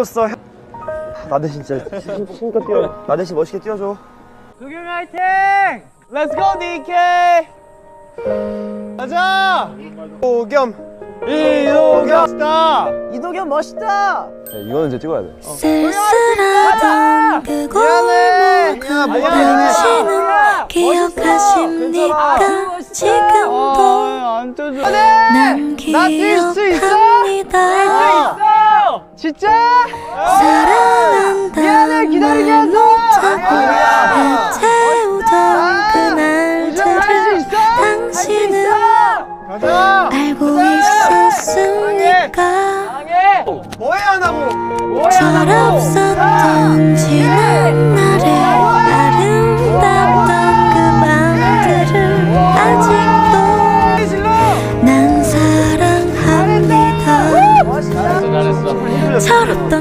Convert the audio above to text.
아이돌로서 형- 나 대신 진짜 힘- 힘껏 뛰어. 나 대신 멋있게 뛰어줘. 도겸이 화이팅! Let's go DK! 가자! 도겸. 이도겸. 스타! 이도겸 멋있다. 이거는 이제 찍어야 돼. 쓸쓸하던 그곳 모두 당신은 기억하십니까? 지금도 안 떠줘. 난? 기억합니다 진짜? 사랑한다는 기다리게 말 해서. 못하고 해채우던 그날들을 당신은 가자! 알고 있었습니까. 하고? 뭐해 안 철없었던 사랑합